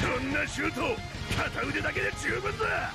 そんなシュート片腕だけで十分だ、